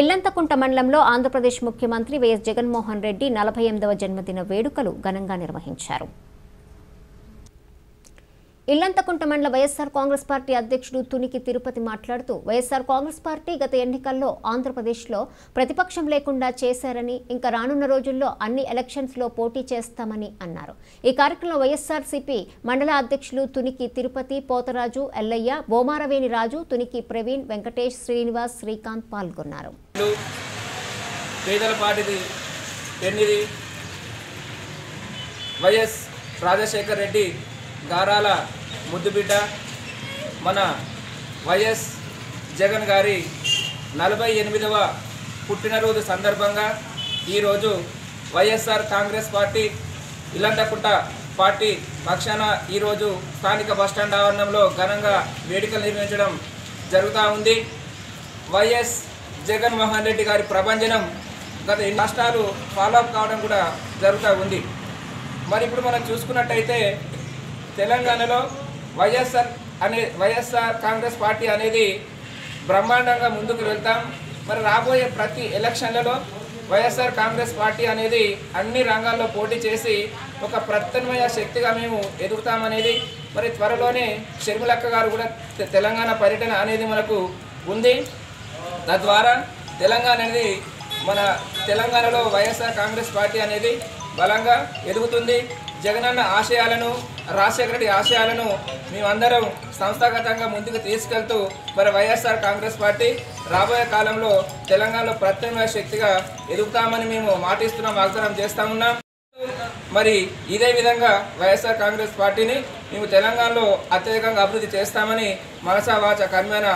ఎల్లంతకుంట మండలంలో ఆంధ్రప్రదేశ్ ముఖ్యమంత్రి వైఎస్ జగన్మోహన్ రెడ్డి నలభై ఎనిమిదవ జన్మదిన వేడుకలు ఘనంగా నిర్వహించారు. ఇల్లంతకుంట మండల వైఎస్ఆర్ కాంగ్రెస్ పార్టీ అధ్యక్షుడు తునికి తిరుపతి మాట్లాడుతూ వైఎస్ఆర్ కాంగ్రెస్ పార్టీ గత ఎన్నికల్లో ఆంధ్రప్రదేశ్లో ప్రతిపక్షం లేకుండా చేశారని ఇంకా రానున్న రోజుల్లో అన్ని ఎలక్షన్స్లో పోటీ చేస్తామని అన్నారు. ఈ కార్యక్రమంలో వైఎస్ఆర్సీపీ మండల అధ్యక్షులు తునికి తిరుపతి పోతరాజు ఎల్లయ్య బోమారవేణి రాజు తునికి ప్రవీణ్ వెంకటేష్ శ్రీనివాస్ శ్రీకాంత్ పాల్గొన్నారు. వైఎస్ రాజశేఖర్ రెడ్డి గారాల ముద్దుబిడ్డ మన వైఎస్ జగన్ గారి నలభై ఎనిమిదవ పుట్టినరోజు సందర్భంగా ఈరోజు వైఎస్ఆర్ కాంగ్రెస్ పార్టీ ఇల్లంతకుంట పార్టీ పక్షాన ఈరోజు స్థానిక బస్టాండ్ ఆవరణంలో ఘనంగా వేడుకలు నిర్వహించడం జరుగుతూ ఉంది. వైఎస్ జగన్మోహన్ రెడ్డి గారి ప్రభంజనం గత రాష్ట్రాలు ఫాలో అప్ కావడం కూడా జరుగుతూ ఉంది. మరి ఇప్పుడు మనం చూసుకున్నట్టయితే తెలంగాణలో వైఎస్ఆర్ అనే వైఎస్ఆర్ కాంగ్రెస్ పార్టీ అనేది బ్రహ్మాండంగా ముందుకు వెళ్తాం. మరి రాబోయే ప్రతి ఎలక్షన్లలో వైఎస్ఆర్ కాంగ్రెస్ పార్టీ అనేది అన్ని రంగాల్లో పోటీ చేసి ఒక ప్రత్యామ్నాయ శక్తిగా మేము ఎదుగుతామనేది మరి త్వరలోనే షర్మిలక్క గారు కూడా తెలంగాణ పర్యటన అనేది మనకు ఉంది. తద్వారా తెలంగాణ అనేది మన తెలంగాణలో వైఎస్ఆర్ కాంగ్రెస్ పార్టీ అనేది బలంగా ఎదుగుతుంది. జగనన్న ఆశయాలను రాజశేఖర రెడ్డి ఆశయాలను మేమందరం సంస్థాగతంగా ముందుకు తీసుకెళ్తూ మరి వైఎస్ఆర్ కాంగ్రెస్ పార్టీ రాబోయే కాలంలో తెలంగాణలో ప్రత్యామ్నాయ శక్తిగా ఎదుగుతామని మేము మాటిస్తున్నాం వాగ్దానం చేస్తా ఉన్నాం. మరి ఇదే విధంగా వైఎస్ఆర్ కాంగ్రెస్ పార్టీని మేము తెలంగాణలో అత్యధికంగా అభివృద్ధి చేస్తామని మనసా వాచ కర్మేన